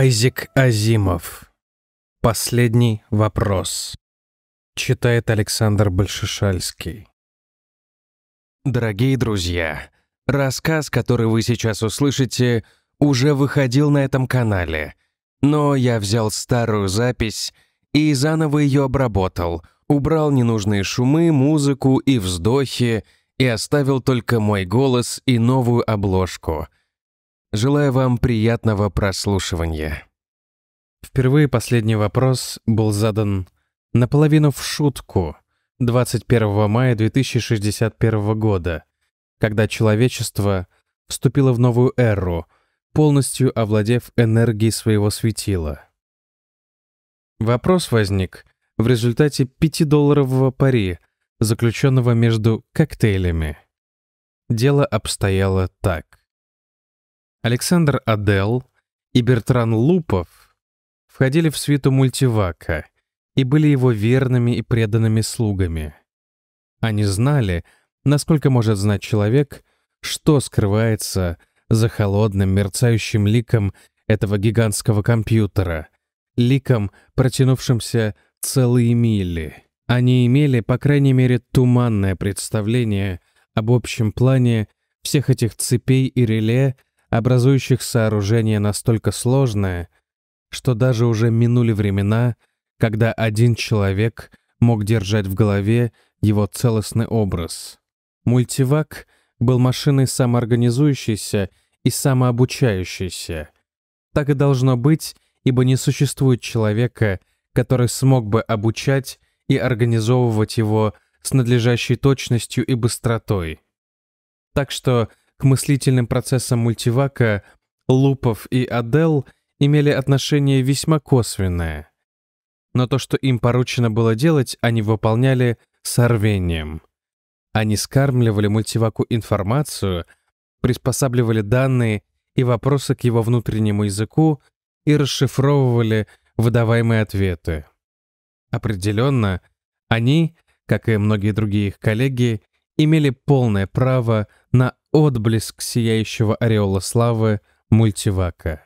Айзек Азимов. Последний вопрос. Читает Александр Большешальский. Дорогие друзья, рассказ, который вы сейчас услышите, уже выходил на этом канале, но я взял старую запись и заново ее обработал, убрал ненужные шумы, музыку и вздохи и оставил только мой голос и новую обложку — Желаю вам приятного прослушивания. Впервые последний вопрос был задан наполовину в шутку 21 мая 2061 года, когда человечество вступило в новую эру, полностью овладев энергией своего светила. Вопрос возник в результате пятидолларового пари, заключенного между коктейлями. Дело обстояло так. Александр Адел и Бертран Лупов входили в свиту мультивака и были его верными и преданными слугами. Они знали, насколько может знать человек, что скрывается за холодным мерцающим ликом этого гигантского компьютера, ликом, протянувшимся целые мили. Они имели, по крайней мере, туманное представление об общем плане всех этих цепей и реле, образующих сооружение настолько сложное, что даже уже минули времена, когда один человек мог держать в голове его целостный образ. Мультивак был машиной самоорганизующейся и самообучающейся. Так и должно быть, ибо не существует человека, который смог бы обучать и организовывать его с надлежащей точностью и быстротой. Так что к мыслительным процессам мультивака Лупов и Адел имели отношение весьма косвенное. Но то, что им поручено было делать, они выполняли с рвением. Они скармливали мультиваку информацию, приспосабливали данные и вопросы к его внутреннему языку и расшифровывали выдаваемые ответы. Определенно, они, как и многие другие их коллеги, имели полное право на отблеск сияющего ореола славы мультивака.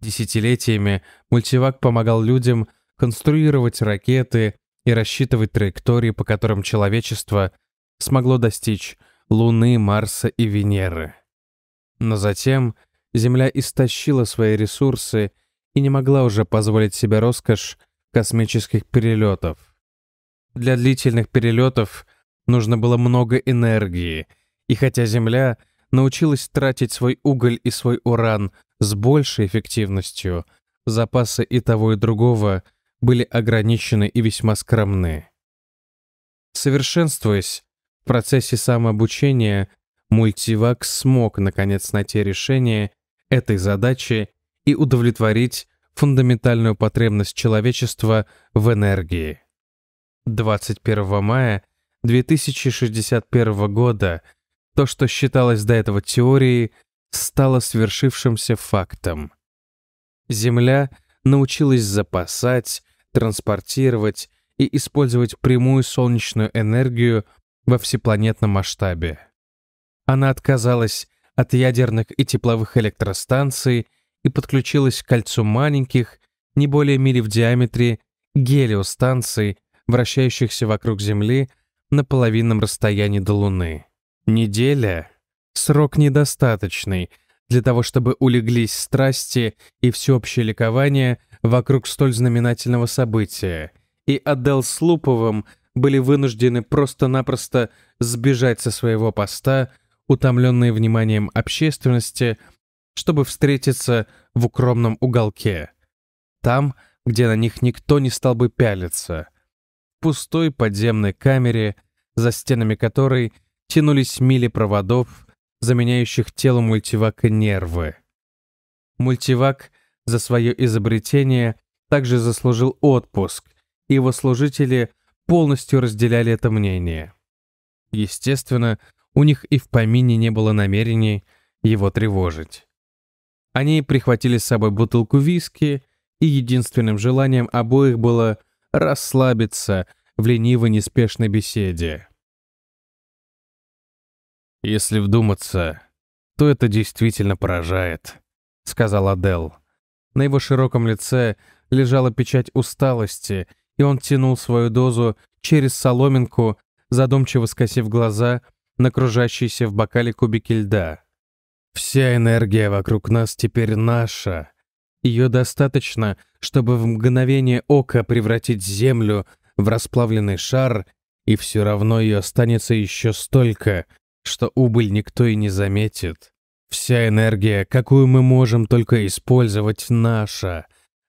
Десятилетиями мультивак помогал людям конструировать ракеты и рассчитывать траектории, по которым человечество смогло достичь Луны, Марса и Венеры. Но затем Земля истощила свои ресурсы и не могла уже позволить себе роскошь космических перелетов. Для длительных перелетов нужно было много энергии — и хотя Земля научилась тратить свой уголь и свой уран с большей эффективностью, запасы и того и другого были ограничены и весьма скромны. Совершенствуясь в процессе самообучения, мультивак смог наконец найти решение этой задачи и удовлетворить фундаментальную потребность человечества в энергии. 21 мая 2061 года то, что считалось до этого теорией, стало свершившимся фактом. Земля научилась запасать, транспортировать и использовать прямую солнечную энергию во всепланетном масштабе. Она отказалась от ядерных и тепловых электростанций и подключилась к кольцу маленьких, не более мили в диаметре, гелиостанций, вращающихся вокруг Земли на половинном расстоянии до Луны. Неделя — срок недостаточный для того, чтобы улеглись страсти и всеобщее ликование вокруг столь знаменательного события, и Адел с Луповым были вынуждены просто-напросто сбежать со своего поста, утомленные вниманием общественности, чтобы встретиться в укромном уголке. Там, где на них никто не стал бы пялиться. В пустой подземной камере, за стенами которой — тянулись мили проводов, заменяющих телу мультивака нервы. Мультивак за свое изобретение также заслужил отпуск, и его служители полностью разделяли это мнение. Естественно, у них и в помине не было намерений его тревожить. Они прихватили с собой бутылку виски, и единственным желанием обоих было расслабиться в ленивой неспешной беседе. «Если вдуматься, то это действительно поражает», — сказал Адел. На его широком лице лежала печать усталости, и он тянул свою дозу через соломинку, задумчиво скосив глаза на кружащиеся в бокале кубики льда. «Вся энергия вокруг нас теперь наша. Ее достаточно, чтобы в мгновение ока превратить Землю в расплавленный шар, и все равно ее останется еще столько, что убыль никто и не заметит. Вся энергия, какую мы можем только использовать, наша.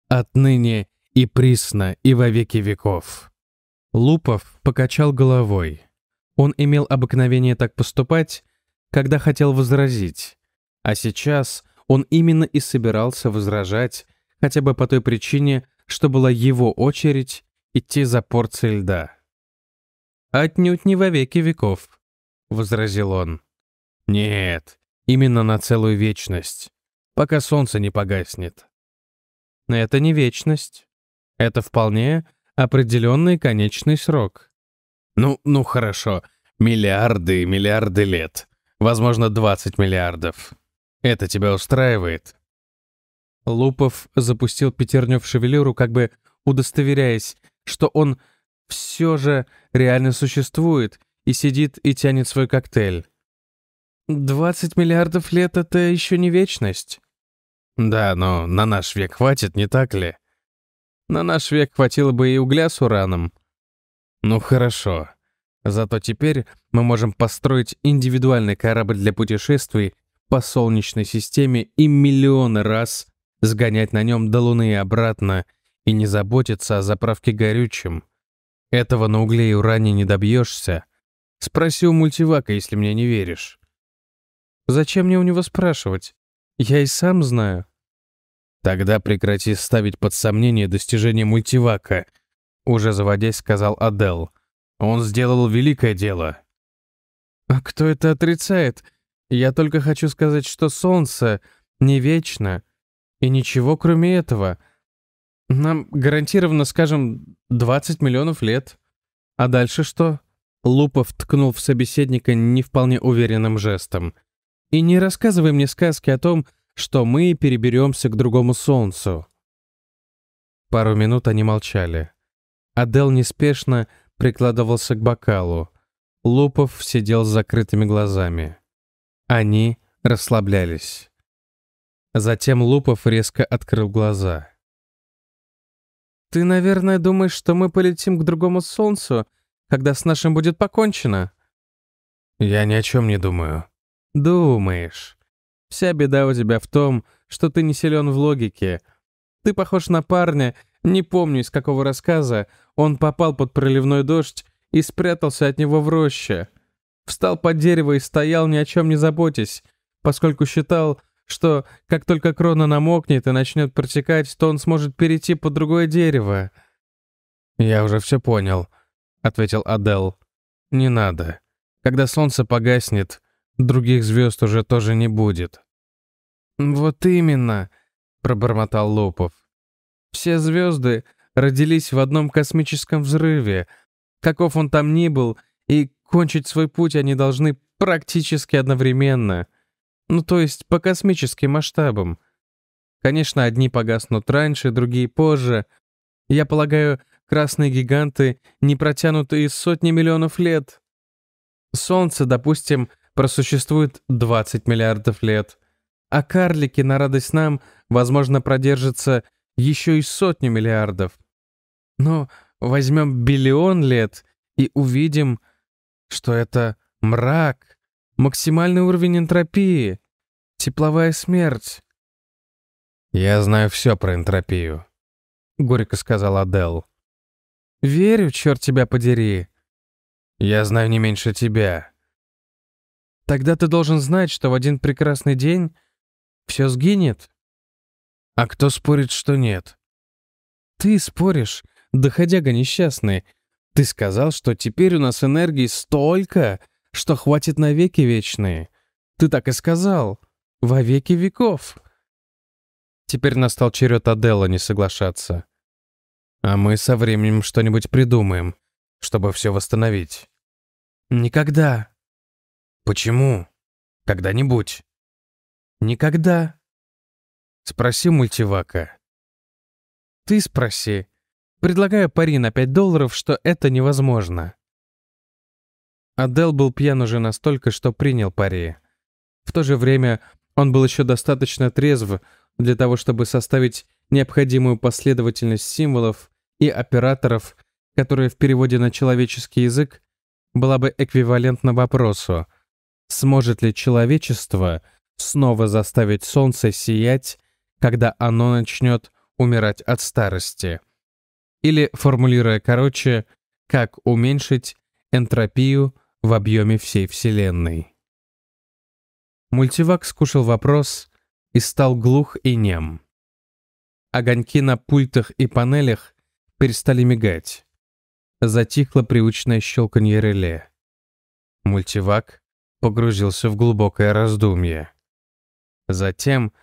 Отныне и присно, и во веки веков». Лупов покачал головой. Он имел обыкновение так поступать, когда хотел возразить. А сейчас он именно и собирался возражать, хотя бы по той причине, что была его очередь идти за порцией льда. «Отнюдь не во веки веков», — возразил он. «Нет, именно на целую вечность, пока солнце не погаснет». «Это не вечность. Это вполне определенный конечный срок». «Ну, ну хорошо, миллиарды и миллиарды лет. Возможно, 20 миллиардов. Это тебя устраивает?» Лупов запустил пятерню в шевелюру, как бы удостоверяясь, что он все же реально существует и сидит и тянет свой коктейль. «Двадцать миллиардов лет — это еще не вечность». «Да, но на наш век хватит, не так ли?» «На наш век хватило бы и угля с ураном». «Ну хорошо. Зато теперь мы можем построить индивидуальный корабль для путешествий по Солнечной системе и миллионы раз сгонять на нем до Луны и обратно и не заботиться о заправке горючим. Этого на угле и уране не добьешься. Спроси у мультивака, если мне не веришь. Зачем мне у него спрашивать? Я и сам знаю. Тогда прекрати ставить под сомнение достижения мультивака, уже заводясь, сказал Адел. Он сделал великое дело. А кто это отрицает? Я только хочу сказать, что солнце не вечно. И ничего кроме этого. Нам гарантированно, скажем, 20 миллионов лет. А дальше что? Лупов ткнул в собеседника не вполне уверенным жестом. И не рассказывай мне сказки о том, что мы переберемся к другому солнцу. Пару минут они молчали. Адел неспешно прикладывался к бокалу. Лупов сидел с закрытыми глазами. Они расслаблялись. Затем Лупов резко открыл глаза. «Ты, наверное, думаешь, что мы полетим к другому солнцу, когда с нашим будет покончено?» «Я ни о чем не думаю». «Думаешь. Вся беда у тебя в том, что ты не силен в логике. Ты похож на парня, не помню из какого рассказа, он попал под проливной дождь и спрятался от него в роще. Встал под дерево и стоял, ни о чем не заботясь, поскольку считал, что как только крона намокнет и начнет протекать, то он сможет перейти под другое дерево. «Я уже все понял», — ответил Адел. «Не надо. Когда солнце погаснет, других звезд уже тоже не будет». «Вот именно», — пробормотал Лопов. «Все звезды родились в одном космическом взрыве. Каков он там ни был, и кончить свой путь они должны практически одновременно. Ну, то есть по космическим масштабам. Конечно, одни погаснут раньше, другие позже. Я полагаю, красные гиганты не протянут и сотни миллионов лет. Солнце, допустим, просуществует 20 миллиардов лет. А карлики, на радость нам, возможно, продержатся еще и сотню миллиардов. Но возьмем биллион лет и увидим, что это мрак, максимальный уровень энтропии, тепловая смерть. «Я знаю все про энтропию», — горько сказал Адел. «Верю, черт тебя подери». «Я знаю не меньше тебя». «Тогда ты должен знать, что в один прекрасный день все сгинет». «А кто спорит, что нет?» «Ты споришь, доходяга несчастный. Ты сказал, что теперь у нас энергии столько, что хватит на веки вечные. Ты так и сказал. Во веки веков. Теперь настал черед Аделла не соглашаться. А мы со временем что-нибудь придумаем, чтобы все восстановить. Никогда. Почему? Когда-нибудь. Никогда. Спроси мультивака. Ты спроси. Предлагаю пари на 5 долларов, что это невозможно. Адел был пьян уже настолько, что принял пари. В то же время он был еще достаточно трезв для того, чтобы составить необходимую последовательность символов и операторов, которая в переводе на человеческий язык была бы эквивалентна вопросу, сможет ли человечество снова заставить солнце сиять, когда оно начнет умирать от старости. Или, формулируя короче, как уменьшить энтропию в объеме всей Вселенной. Мультивак скушал вопрос и стал глух и нем. Огоньки на пультах и панелях перестали мигать. Затихло привычное щелканье реле. Мультивак погрузился в глубокое раздумье. Затем,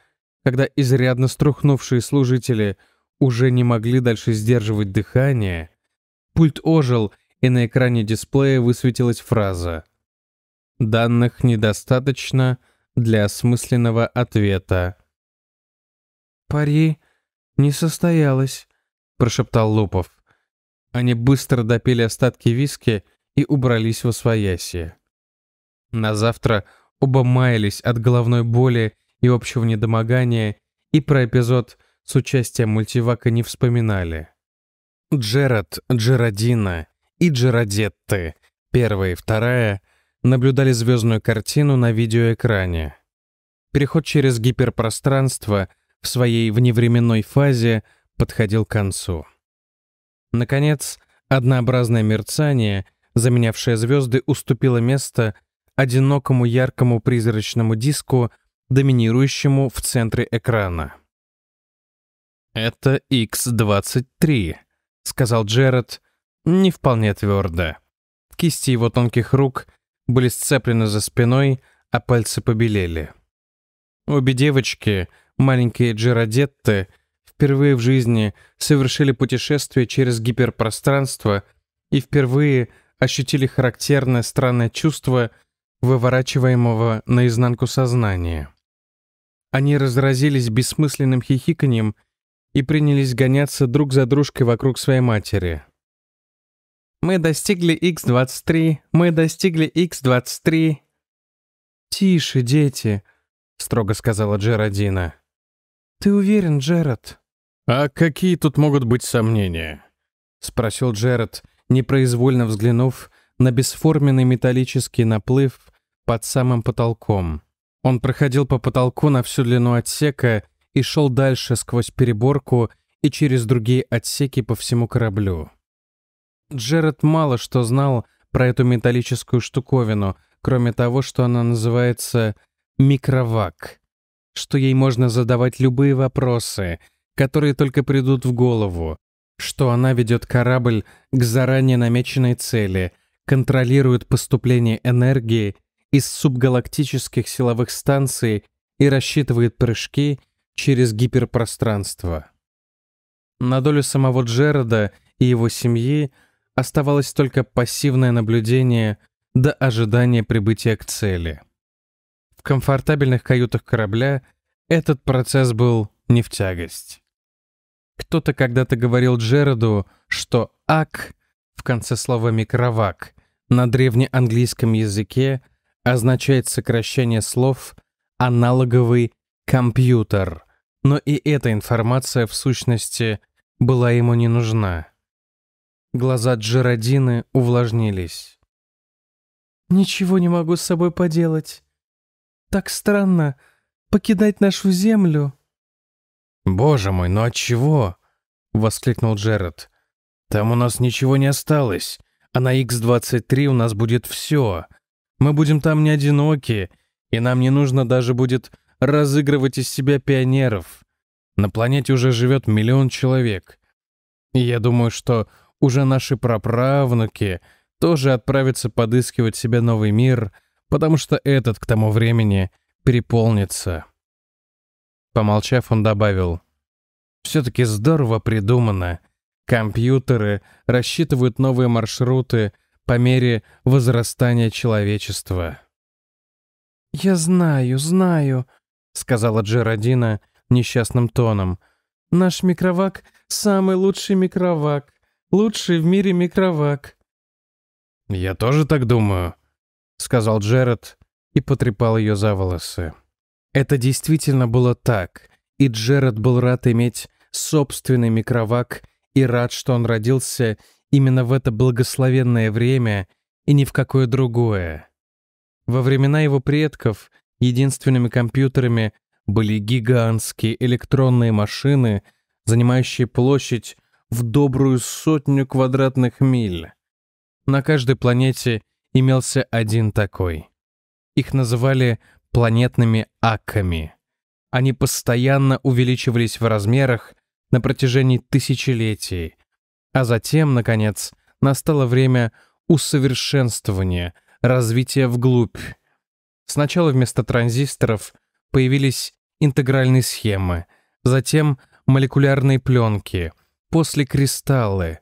когда изрядно струхнувшие служители уже не могли дальше сдерживать дыхание, пульт ожил, и на экране дисплея высветилась фраза «Данных недостаточно для осмысленного ответа». «Пари не состоялось», — прошептал Лупов. Они быстро допили остатки виски и убрались во свояси. На завтра оба маялись от головной боли и общего недомогания, и про эпизод с участием мультивака не вспоминали. Джерад, Джеродина и Джеродетты, первая и вторая, наблюдали звездную картину на видеоэкране. Переход через гиперпространство в своей вневременной фазе подходил к концу. Наконец, однообразное мерцание, заменявшее звезды, уступило место одинокому яркому призрачному диску, доминирующему в центре экрана. «Это X-23», — сказал Джеред, не вполне твердо. Кисти его тонких рук были сцеплены за спиной, а пальцы побелели. Обе девочки, маленькие Джеродетты, впервые в жизни совершили путешествие через гиперпространство и впервые ощутили характерное странное чувство выворачиваемого наизнанку сознания. Они разразились бессмысленным хихиканьем и принялись гоняться друг за дружкой вокруг своей матери. «Мы достигли X-23, мы достигли X-23». «Тише, дети», — строго сказала Джеродина. «Ты уверен, Джеред?» «А какие тут могут быть сомнения?» — спросил Джеред, непроизвольно взглянув на бесформенный металлический наплыв под самым потолком. Он проходил по потолку на всю длину отсека и шел дальше сквозь переборку и через другие отсеки по всему кораблю. Джеред мало что знал про эту металлическую штуковину, кроме того, что она называется микровак, что ей можно задавать любые вопросы — которые только придут в голову, что она ведет корабль к заранее намеченной цели, контролирует поступление энергии из субгалактических силовых станций и рассчитывает прыжки через гиперпространство. На долю самого Джерода и его семьи оставалось только пассивное наблюдение до ожидания прибытия к цели. Комфортабельных каютах корабля этот процесс был не в тягость. Кто-то когда-то говорил Джероду, что «ак» в конце слова «микровак» на древнеанглийском языке означает сокращение слов «аналоговый компьютер», но и эта информация в сущности была ему не нужна. Глаза Джеродины увлажнились. «Ничего не могу с собой поделать. Так странно покидать нашу землю». «Боже мой, ну от чего?» — воскликнул Джеред. «Там у нас ничего не осталось, а на X-23 у нас будет все. Мы будем там не одиноки, и нам не нужно даже будет разыгрывать из себя пионеров. На планете уже живет миллион человек. И я думаю, что уже наши праправнуки тоже отправятся подыскивать себе новый мир, потому что этот к тому времени переполнится». Помолчав, он добавил. «Все-таки здорово придумано. Компьютеры рассчитывают новые маршруты по мере возрастания человечества». «Я знаю, знаю», — сказала Джеродина несчастным тоном. «Наш микровак самый лучший микровак. Лучший в мире микровак». «Я тоже так думаю», — сказал Джеред и потрепал ее за волосы. Это действительно было так, и Джеред был рад иметь собственный микровак и рад, что он родился именно в это благословенное время и ни в какое другое. Во времена его предков единственными компьютерами были гигантские электронные машины, занимающие площадь в добрую сотню квадратных миль. На каждой планете имелся один такой. Их называли планетными акками. Они постоянно увеличивались в размерах на протяжении тысячелетий, а затем, наконец, настало время усовершенствования, развития вглубь. Сначала вместо транзисторов появились интегральные схемы, затем молекулярные пленки, после кристаллы.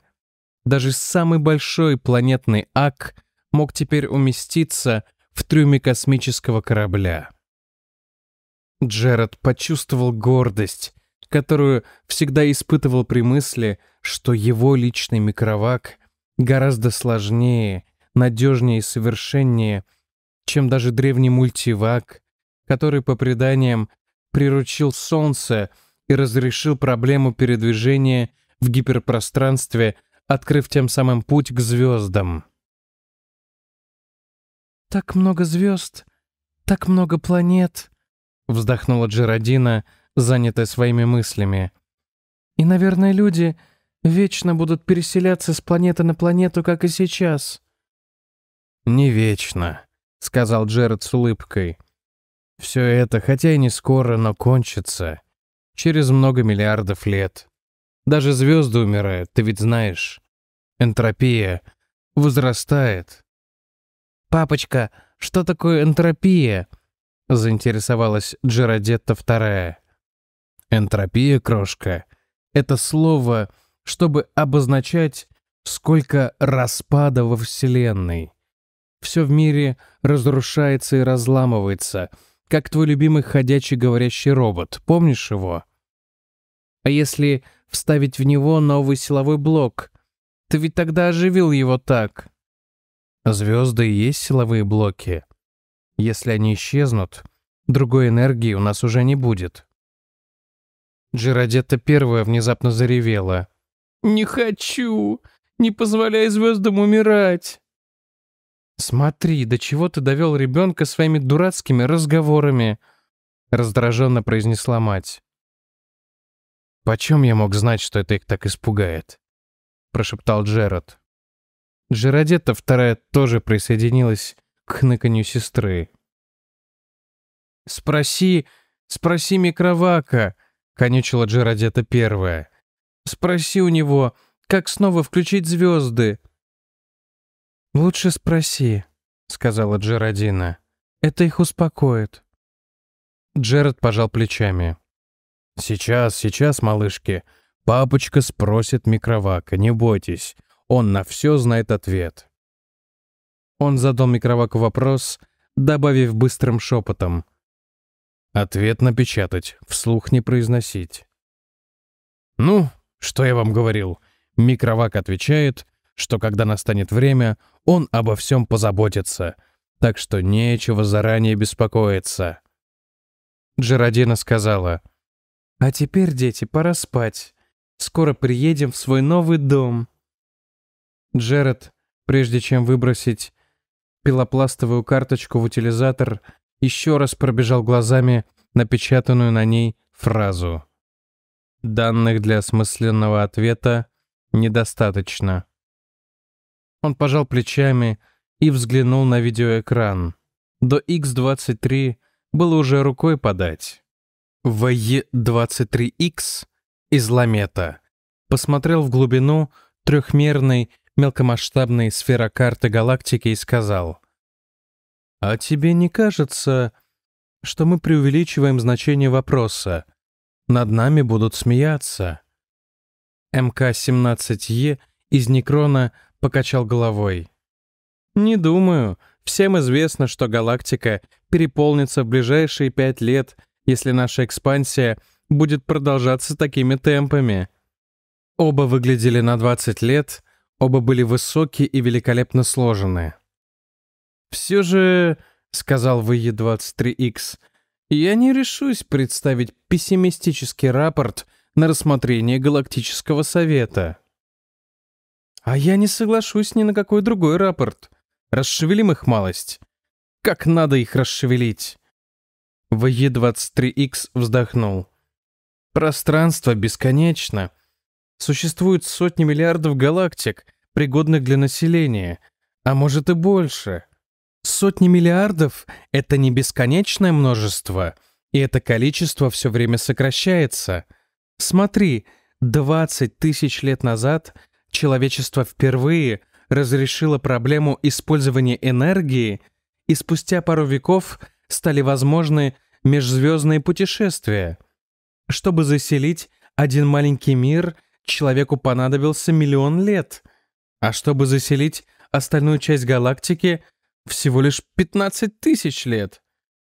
Даже самый большой планетный ак мог теперь уместиться в трюме космического корабля. Джеред почувствовал гордость, которую всегда испытывал при мысли, что его личный микровак гораздо сложнее, надежнее и совершеннее, чем даже древний мультивак, который, по преданиям, приручил Солнце и разрешил проблему передвижения в гиперпространстве, открыв тем самым путь к звездам. «Так много звезд, так много планет», — вздохнула Джеродина, занятая своими мыслями. «И, наверное, люди вечно будут переселяться с планеты на планету, как и сейчас». «Не вечно», — сказал Джеред с улыбкой. «Все это, хотя и не скоро, но кончится. Через много миллиардов лет. Даже звезды умирают, ты ведь знаешь. Энтропия возрастает». «Папочка, что такое энтропия?» — заинтересовалась Джеродетта вторая. «Энтропия, крошка, это слово, чтобы обозначать, сколько распада во Вселенной. Все в мире разрушается и разламывается, как твой любимый ходячий говорящий робот. Помнишь его? А если вставить в него новый силовой блок? Ты ведь тогда оживил его так. Звезды и есть силовые блоки. Если они исчезнут, другой энергии у нас уже не будет. Джеродетта первая внезапно заревела. «Не хочу! Не позволяй звездам умирать!» «Смотри, до чего ты довел ребенка своими дурацкими разговорами!» раздраженно произнесла мать. «Почем я мог знать, что это их так испугает?» прошептал Джерод. Джеродетта вторая тоже присоединилась к хныканью сестры. «Спроси, спроси микровака», — конючила Джеродета первая. «Спроси у него, как снова включить звезды». «Лучше спроси», — сказала Джеродина. «Это их успокоит». Джеред пожал плечами. «Сейчас, сейчас, малышки. Папочка спросит микровака, не бойтесь. Он на все знает ответ». Он задал микроваку вопрос, добавив быстрым шепотом. Ответ напечатать, вслух не произносить. «Ну, что я вам говорил?» Микровак отвечает, что когда настанет время, он обо всем позаботится, так что нечего заранее беспокоиться. Джеродина сказала, «А теперь, дети, пора спать. Скоро приедем в свой новый дом». Джеред, прежде чем выбросить пилопластовую карточку в утилизатор, еще раз пробежал глазами напечатанную на ней фразу. Данных для осмысленного ответа недостаточно. Он пожал плечами и взглянул на видеоэкран. До X23 было уже рукой подать. В E23X из Ламета посмотрел в глубину трехмерной мелкомасштабной сферокарты галактики и сказал, «А тебе не кажется, что мы преувеличиваем значение вопроса? Над нами будут смеяться?» МК-17Е из Некрона покачал головой. «Не думаю. Всем известно, что галактика переполнится в ближайшие пять лет, если наша экспансия будет продолжаться такими темпами». Оба выглядели на 20 лет, оба были высокие и великолепно сложены. «Все же», — сказал ВЕ-23Х, — «я не решусь представить пессимистический рапорт на рассмотрение Галактического Совета». «А я не соглашусь ни на какой другой рапорт. Расшевелим их малость. Как надо их расшевелить?» ВЕ-23Х вздохнул. «Пространство бесконечно. Существует сотни миллиардов галактик, пригодных для населения, а может и больше. Сотни миллиардов — это не бесконечное множество, и это количество все время сокращается. Смотри, 20 тысяч лет назад человечество впервые разрешило проблему использования энергии, и спустя пару веков стали возможны межзвездные путешествия. Чтобы заселить один маленький мир, человеку понадобился миллион лет, а чтобы заселить остальную часть галактики, всего лишь 15 тысяч лет.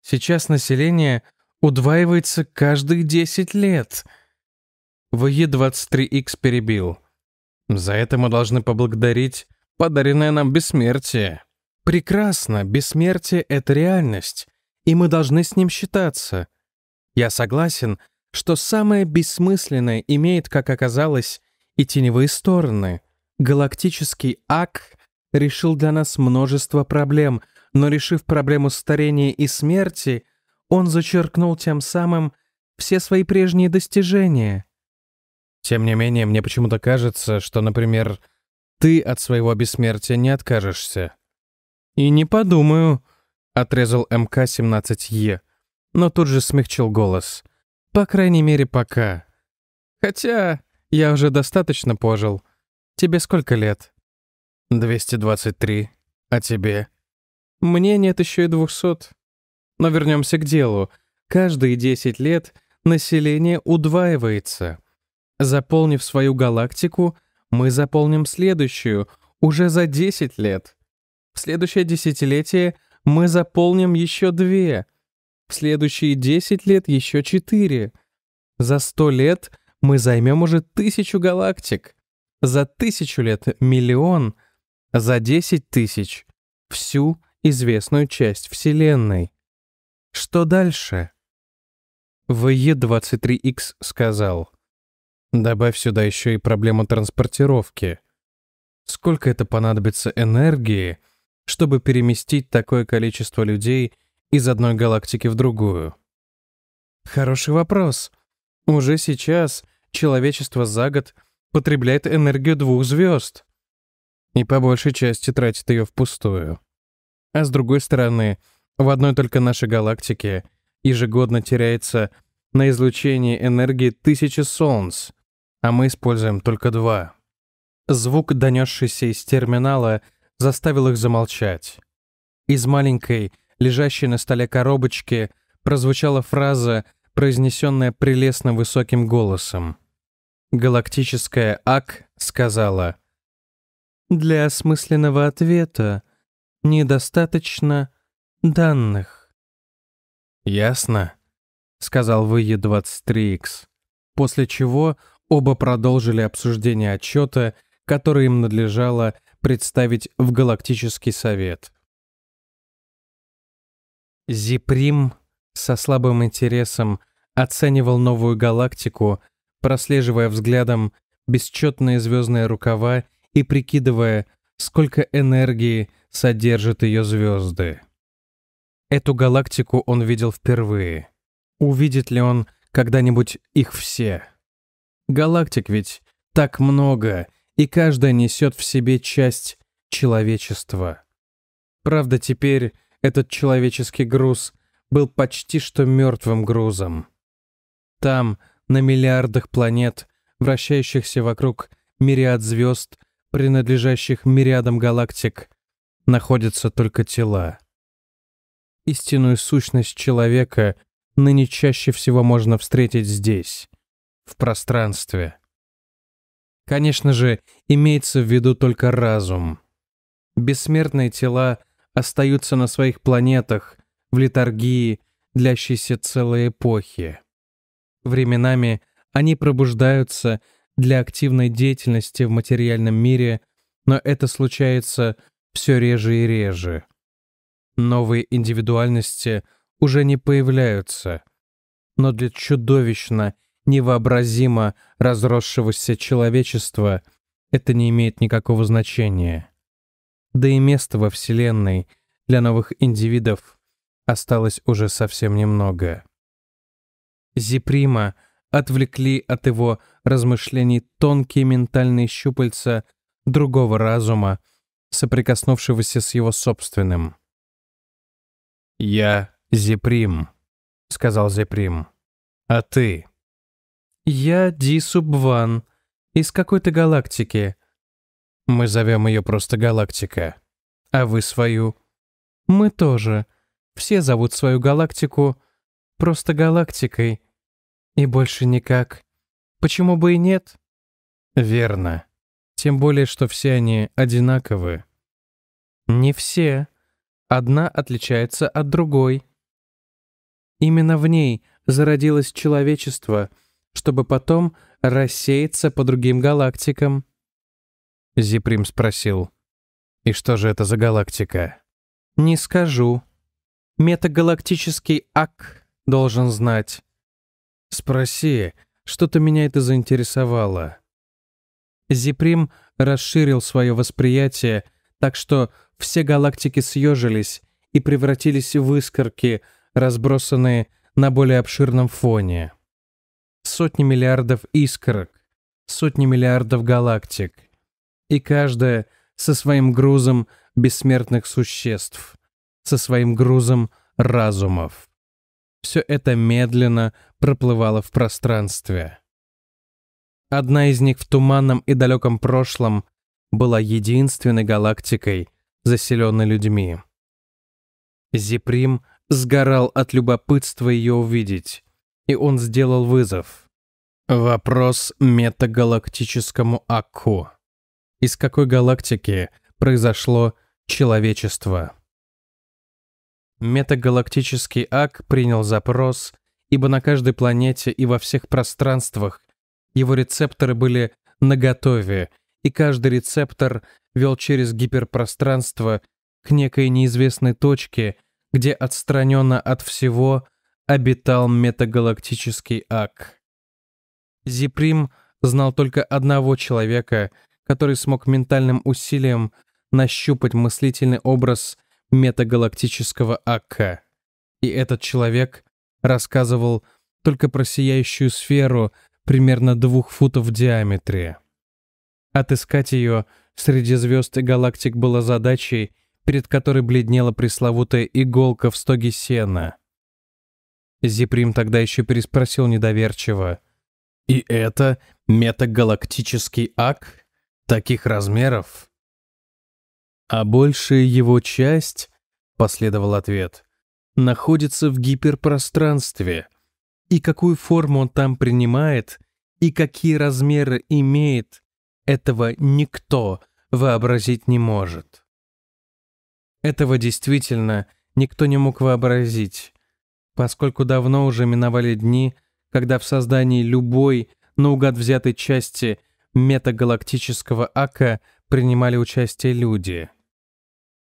Сейчас население удваивается каждые 10 лет. ВЕ-23Х перебил. За это мы должны поблагодарить подаренное нам бессмертие. Прекрасно, бессмертие — это реальность, и мы должны с ним считаться. Я согласен, что самое бессмысленное имеет, как оказалось, и теневые стороны. Галактический ак решил для нас множество проблем, но решив проблему старения и смерти, он зачеркнул тем самым все свои прежние достижения. Тем не менее, мне почему-то кажется, что, например, ты от своего бессмертия не откажешься. И не подумаю, отрезал МК-17Е, но тут же смягчил голос. По крайней мере, пока. Хотя я уже достаточно пожил. Тебе сколько лет? 223. А тебе? Мне нет еще и 200. Но вернемся к делу. Каждые 10 лет население удваивается. Заполнив свою галактику, мы заполним следующую, уже за 10 лет. В следующее десятилетие мы заполним еще две — в следующие 10 лет еще 4. За 100 лет мы займем уже тысячу галактик. За тысячу лет — миллион. За 10 тысяч — всю известную часть Вселенной. Что дальше? ВЕ-23Х сказал. Добавь сюда еще и проблему транспортировки. Сколько это понадобится энергии, чтобы переместить такое количество людей — из одной галактики в другую? Хороший вопрос. Уже сейчас человечество за год потребляет энергию двух звезд. И по большей части тратит ее впустую. А с другой стороны, в одной только нашей галактике ежегодно теряется на излучении энергии тысячи солнц, а мы используем только два. Звук, донесшийся из терминала, заставил их замолчать. Из маленькой, лежащей на столе коробочки, прозвучала фраза, произнесенная прелестно высоким голосом. Галактическая АК сказала «Для осмысленного ответа недостаточно данных». «Ясно», — сказал ВЕ-23Х, после чего оба продолжили обсуждение отчета, который им надлежало представить в Галактический совет. Зиприм со слабым интересом оценивал новую галактику, прослеживая взглядом бесчетные звездные рукава и прикидывая, сколько энергии содержат ее звезды. Эту галактику он видел впервые. Увидит ли он когда-нибудь их все? Галактик ведь так много, и каждая несет в себе часть человечества. Правда, теперь этот человеческий груз был почти что мертвым грузом. Там, на миллиардах планет, вращающихся вокруг мириад звезд, принадлежащих мириадам галактик, находятся только тела. Истинную сущность человека ныне чаще всего можно встретить здесь, в пространстве. Конечно же, имеется в виду только разум. Бессмертные тела остаются на своих планетах, в литургии, длящейся целой эпохи. Временами они пробуждаются, для активной деятельности в материальном мире, но это случается все реже и реже. Новые индивидуальности уже не появляются, но для чудовищно, невообразимо разросшегося человечества это не имеет никакого значения. Да и места во Вселенной для новых индивидов осталось уже совсем немного. Зиприма отвлекли от его размышлений тонкие ментальные щупальца другого разума, соприкоснувшегося с его собственным. «Я Зиприм», — сказал Зиприм. «А ты?» «Я Дисубван. Из какой-то галактики». «Мы зовем ее просто галактика. А вы свою?» «Мы тоже. Все зовут свою галактику просто галактикой. И больше никак. Почему бы и нет? Верно. Тем более, что все они одинаковы. Не все. Одна отличается от другой. Именно в ней зародилось человечество, чтобы потом рассеяться по другим галактикам. Зиприм спросил. «И что же это за галактика?» «Не скажу. Метагалактический ак должен знать. «Спроси, что-то меня это заинтересовало». Зиприм расширил свое восприятие, так что все галактики съежились и превратились в искорки, разбросанные на более обширном фоне. Сотни миллиардов искорок, сотни миллиардов галактик. И каждая со своим грузом бессмертных существ, со своим грузом разумов. Все это медленно проплывало в пространстве. Одна из них в туманном и далеком прошлом была единственной галактикой, заселенной людьми. Зиприм сгорал от любопытства ее увидеть, и он сделал вызов. Вопрос метагалактическому Акку. Из какой галактики произошло человечество? Метагалактический ак принял запрос, ибо на каждой планете и во всех пространствах его рецепторы были наготове, и каждый рецептор вел через гиперпространство к некой неизвестной точке, где отстраненно от всего обитал метагалактический ак. Зиприм знал только одного человека, который смог ментальным усилием нащупать мыслительный образ метагалактического АК. И этот человек рассказывал только про сияющую сферу примерно двух футов в диаметре. Отыскать ее среди звезд и галактик было задачей, перед которой бледнела пресловутая иголка в стоге сена. Зиприм тогда еще переспросил недоверчиво. «И это метагалактический ак? Таких размеров?» А большая его часть, последовал ответ, находится в гиперпространстве. И какую форму он там принимает, и какие размеры имеет, этого никто вообразить не может. Этого действительно никто не мог вообразить, поскольку давно уже миновали дни, когда в создании любой, наугад взятой части метагалактического ака принимали участие люди.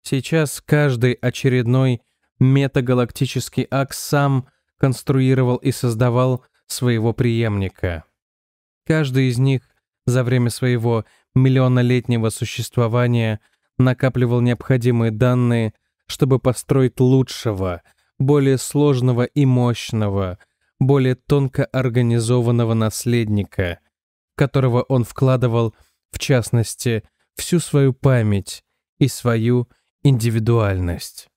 Сейчас каждый очередной метагалактический акс сам конструировал и создавал своего преемника. Каждый из них за время своего миллионолетнего существования накапливал необходимые данные, чтобы построить лучшего, более сложного и мощного, более тонко организованного наследника, которого он вкладывал, в частности, всю свою память и свою Индивидуальность.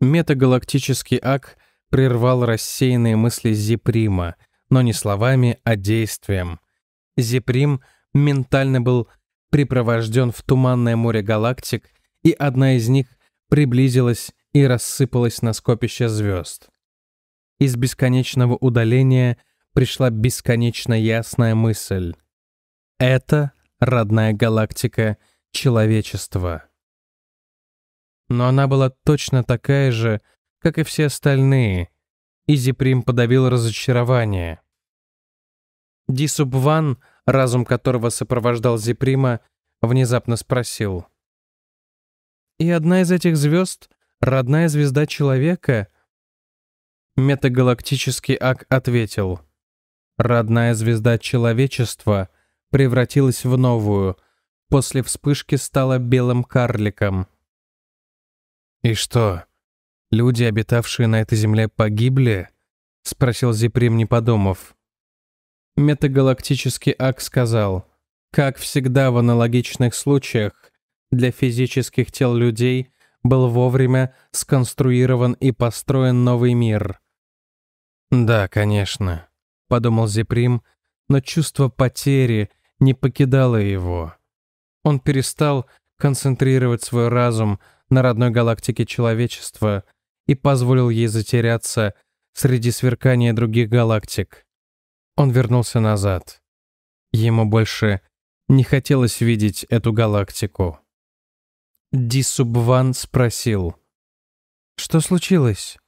Метагалактический ак прервал рассеянные мысли Зиприма, но не словами, а действием. Зиприм ментально был припровожден в туманное море галактик, и одна из них приблизилась и рассыпалась на скопище звезд. Из бесконечного удаления пришла бесконечно ясная мысль. Это родная галактика человечества но она была точно такая же, как и все остальные. Изи Прим подавил разочарование. Дисубван разум которого сопровождал Зиприма, внезапно спросил. «И одна из этих звезд — родная звезда человека?» Метагалактический Ак ответил. «Родная звезда человечества превратилась в новую, после вспышки стала белым карликом». «И что, люди, обитавшие на этой земле, погибли?» — спросил Зиприм, не подумав. Метагалактический Ак сказал, «Как всегда в аналогичных случаях, для физических тел людей был вовремя сконструирован и построен новый мир». «Да, конечно», — подумал Зиприм, но чувство потери не покидало его. Он перестал концентрировать свой разум на родной галактике человечества и позволил ей затеряться среди сверкания других галактик. Он вернулся назад. Ему больше не хотелось видеть эту галактику. Дисубван спросил. «Что случилось?»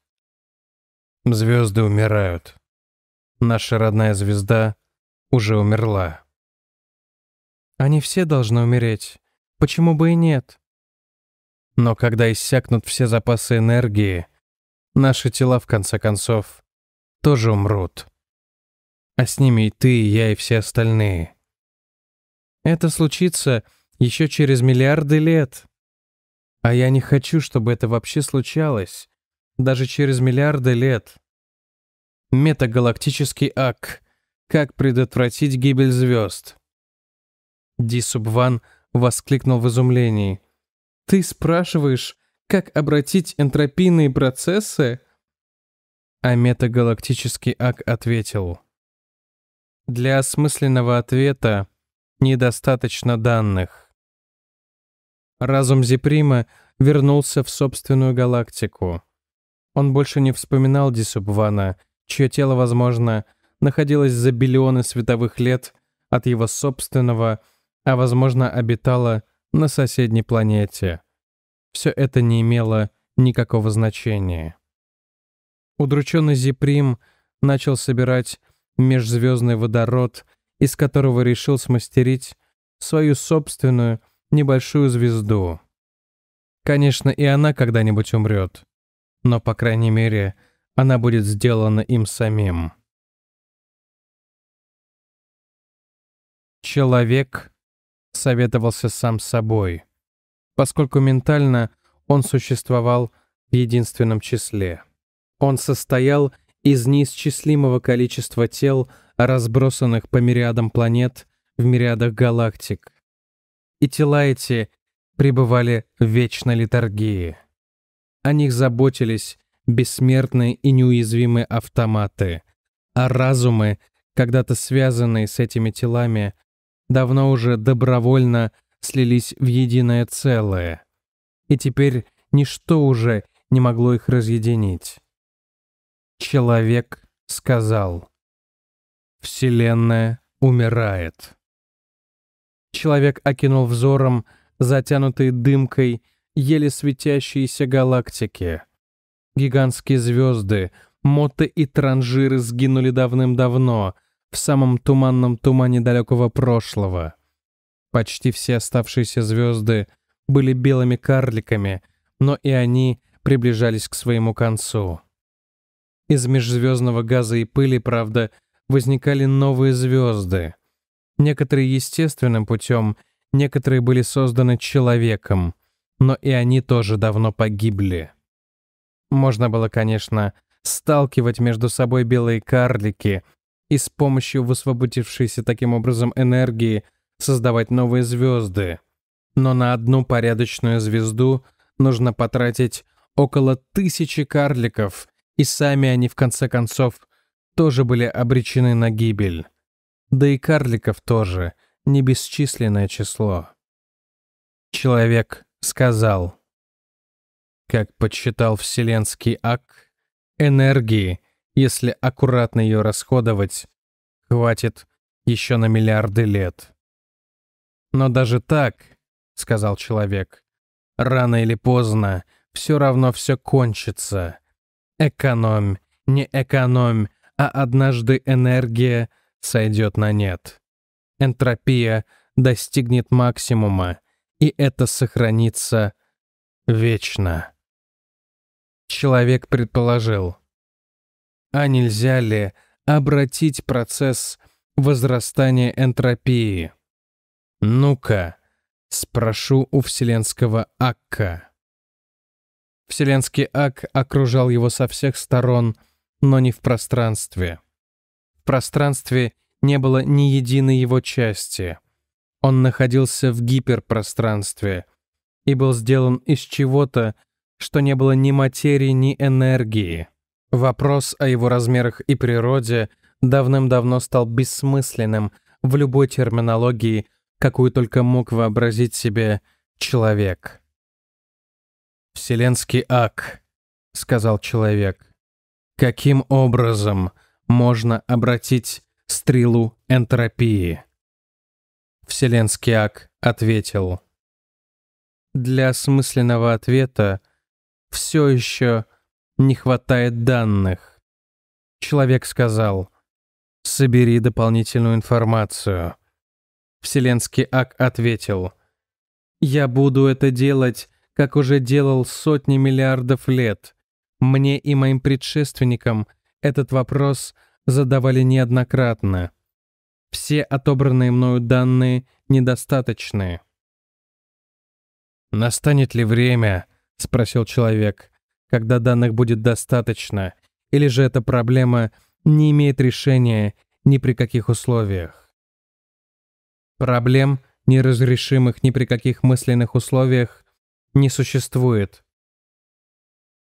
«Звезды умирают. Наша родная звезда уже умерла». «Они все должны умереть. Почему бы и нет?» Но когда иссякнут все запасы энергии, наши тела, в конце концов, тоже умрут. А с ними и ты, и я, и все остальные. Это случится еще через миллиарды лет. А я не хочу, чтобы это вообще случалось. Даже через миллиарды лет. Метагалактический ак. Как предотвратить гибель звезд? Дисубван воскликнул в изумлении. Ты спрашиваешь, как обратить энтропийные процессы? А метагалактический ак ответил. Для осмысленного ответа недостаточно данных. Разум Зиприма вернулся в собственную галактику. Он больше не вспоминал Дисубвана, чье тело, возможно, находилось за биллионы световых лет от его собственного, а, возможно, обитало на соседней планете. Все это не имело никакого значения. Удрученный Зиприм начал собирать межзвездный водород, из которого решил смастерить свою собственную небольшую звезду. Конечно, и она когда-нибудь умрет, но, по крайней мере, она будет сделана им самим. Человек советовался сам собой, поскольку ментально он существовал в единственном числе. Он состоял из неисчислимого количества тел, разбросанных по мириадам планет в мириадах галактик. И тела эти пребывали в вечной литургии. О них заботились бессмертные и неуязвимые автоматы, а разумы, когда-то связанные с этими телами, давно уже добровольно слились в единое целое. И теперь ничто уже не могло их разъединить. Человек сказал. Вселенная умирает. Человек окинул взором затянутые дымкой еле светящиеся галактики. Гигантские звезды, моты и транжиры сгинули давным-давно, в самом туманном тумане далекого прошлого. Почти все оставшиеся звезды были белыми карликами, но и они приближались к своему концу. Из межзвездного газа и пыли, правда, возникали новые звезды. Некоторые естественным путем, некоторые были созданы человеком, но и они тоже давно погибли. Можно было, конечно, сталкивать между собой белые карлики и с помощью высвободившейся таким образом энергии создавать новые звезды. Но на одну порядочную звезду нужно потратить около тысячи карликов, и сами они, в конце концов, тоже были обречены на гибель. Да и карликов тоже, не бесчисленное число. Человек сказал, как подсчитал вселенский ак, энергии, если аккуратно ее расходовать, хватит еще на миллиарды лет. Но даже так, сказал человек, рано или поздно все равно все кончится. Экономь, не экономь, а однажды энергия сойдет на нет. энтропия достигнет максимума, и это сохранится вечно. Человек предположил, а нельзя ли обратить процесс возрастания энтропии? Ну-ка, спрошу у вселенского Акка. Вселенский Ак окружал его со всех сторон, но не в пространстве. В пространстве не было ни единой его части. Он находился в гиперпространстве и был сделан из чего-то, что не было ни материи, ни энергии. Вопрос о его размерах и природе давным-давно стал бессмысленным в любой терминологии, какую только мог вообразить себе человек. «Вселенский ак», — сказал человек. «Каким образом можно обратить стрелу энтропии?» Вселенский ак ответил. Для осмысленного ответа все еще не хватает данных. Человек сказал, собери дополнительную информацию. Вселенский Ак ответил, я буду это делать, как уже делал сотни миллиардов лет. Мне и моим предшественникам этот вопрос задавали неоднократно. Все отобранные мною данные недостаточны. «Настанет ли время?» — спросил человек. «Когда данных будет достаточно? Или же эта проблема не имеет решения ни при каких условиях?» Проблем, неразрешимых ни при каких мысленных условиях, не существует.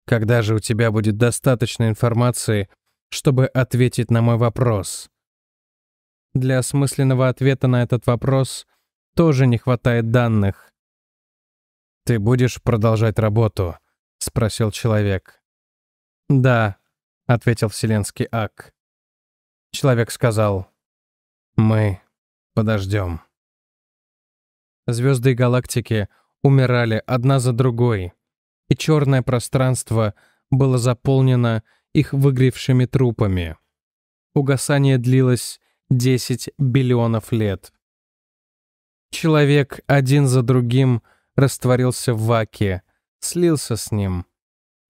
Когда же у тебя будет достаточно информации, чтобы ответить на мой вопрос? Для осмысленного ответа на этот вопрос тоже не хватает данных. «Ты будешь продолжать работу?» — спросил человек. «Да», — ответил Вселенский Ак. Человек сказал, «Мы подождем». Звезды и галактики умирали одна за другой, и черное пространство было заполнено их выгревшими трупами. Угасание длилось 10 биллионов лет. Человек один за другим растворился в ваке, слился с ним.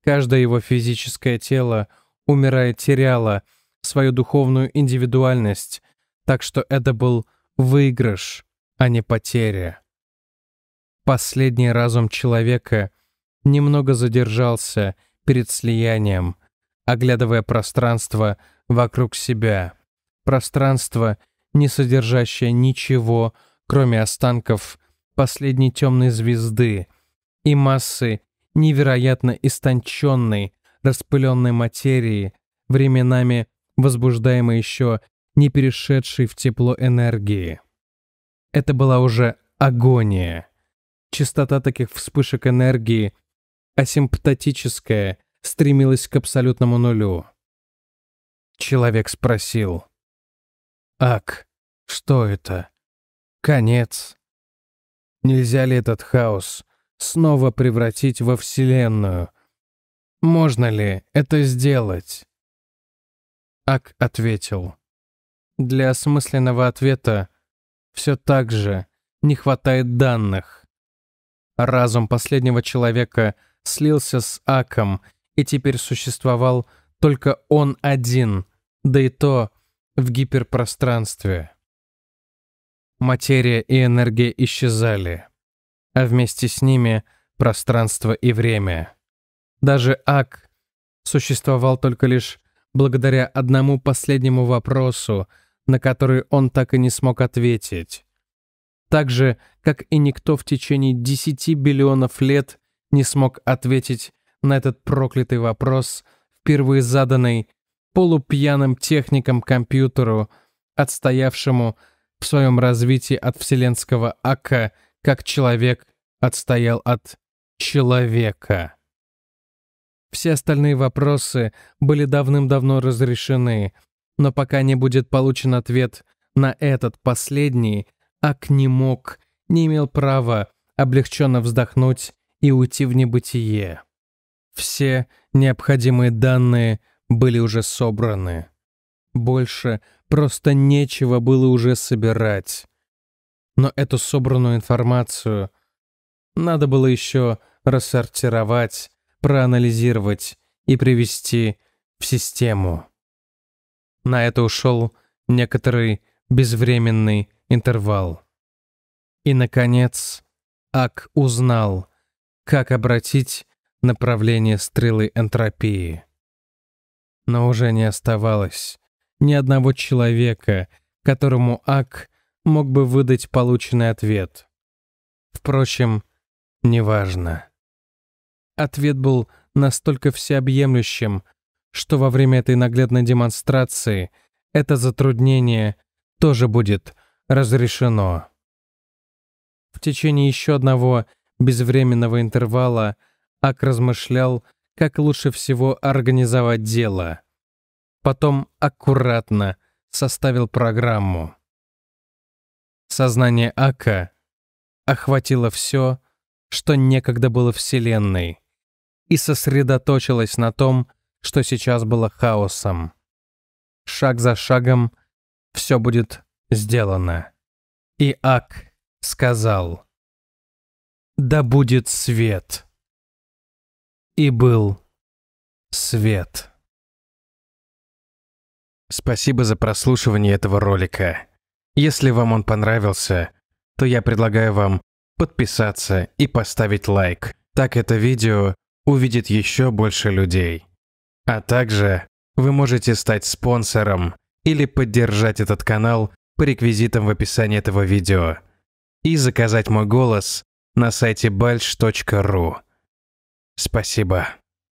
Каждое его физическое тело, умирая, теряло свою духовную индивидуальность, так что это был выигрыш, а не потеря. Последний разум человека немного задержался перед слиянием, оглядывая пространство вокруг себя. Пространство, не содержащее ничего, кроме останков последней темной звезды и массы невероятно истонченной, распыленной материи, временами возбуждаемой еще не перешедшей в тепло энергии. Это была уже агония. Частота таких вспышек энергии, асимптотическая, стремилась к абсолютному нулю. Человек спросил. «Ак, что это? Конец? Нельзя ли этот хаос снова превратить во Вселенную? Можно ли это сделать?» Ак ответил. «Для осмысленного ответа все так же не хватает данных. Разум последнего человека слился с Аком, и теперь существовал только он один, да и то в гиперпространстве. Материя и энергия исчезали, а вместе с ними пространство и время. Даже Ак существовал только лишь благодаря одному последнему вопросу, на который он так и не смог ответить. Так же, как и никто в течение 10 биллионов лет не смог ответить на этот проклятый вопрос, впервые заданный полупьяным техником компьютеру, отстоявшему в своем развитии от вселенского ака, как человек отстоял от человека. Все остальные вопросы были давным-давно разрешены, но пока не будет получен ответ на этот последний, Ак не мог, не имел права облегченно вздохнуть и уйти в небытие. Все необходимые данные были уже собраны. Больше просто нечего было уже собирать. Но эту собранную информацию надо было еще рассортировать, проанализировать и привести в систему. На это ушел некоторый безвременный интервал. И, наконец, Ак узнал, как обратить направление стрелы энтропии. Но уже не оставалось ни одного человека, которому Ак мог бы выдать полученный ответ. Впрочем, неважно. Ответ был настолько всеобъемлющим, что во время этой наглядной демонстрации это затруднение тоже будет разрешено. В течение еще одного безвременного интервала Ак размышлял, как лучше всего организовать дело. Потом аккуратно составил программу. Сознание Ака охватило все, что некогда было Вселенной, и сосредоточилось на том, что сейчас было хаосом. Шаг за шагом все будет сделано. И Ак сказал, «Да будет свет». И был свет. Спасибо за прослушивание этого ролика. Если вам он понравился, то я предлагаю вам подписаться и поставить лайк. Так это видео увидит еще больше людей. А также вы можете стать спонсором или поддержать этот канал по реквизитам в описании этого видео и заказать мой голос на сайте balch.ru. Спасибо.